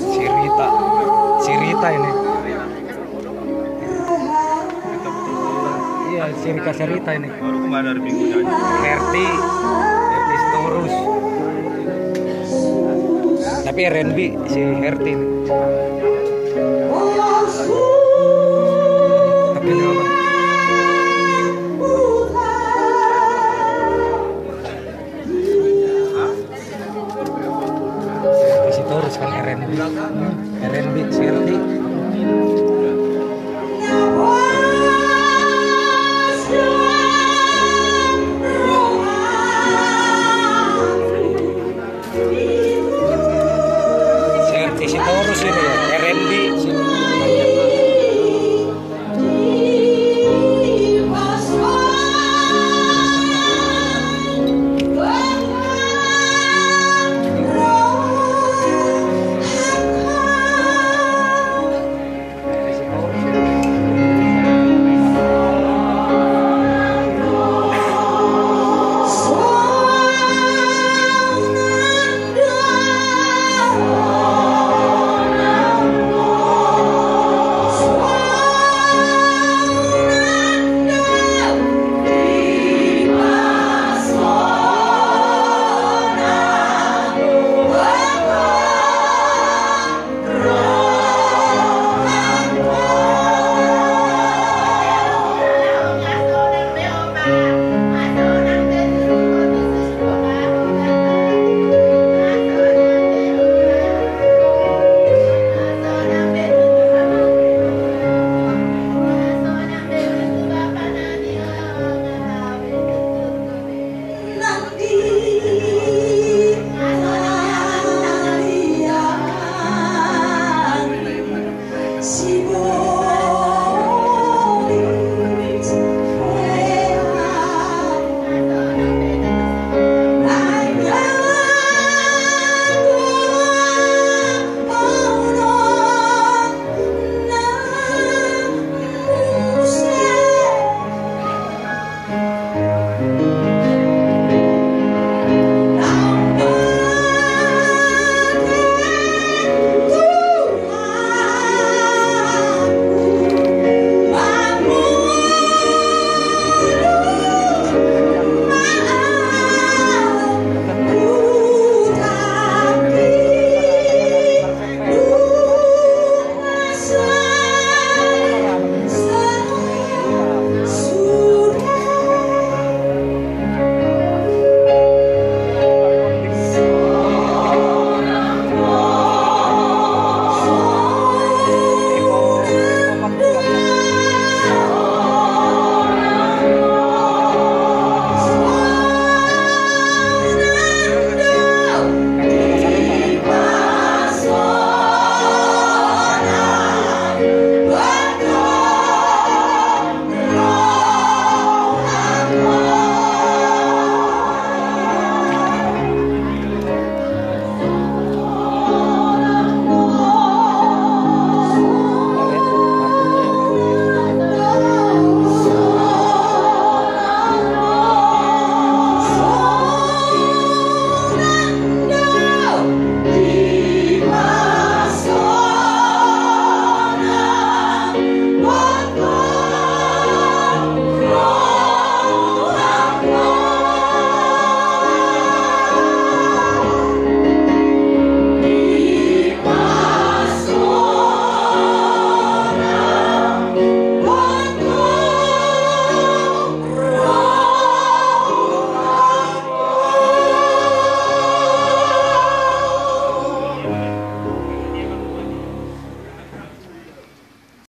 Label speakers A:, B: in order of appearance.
A: si Rita. Si Rita ini. Iya si Rika si Rita ini.
B: Baru kemarin dari minggu nyanyi
A: Herti Herti Storus. Tapi R&B si Herti ini.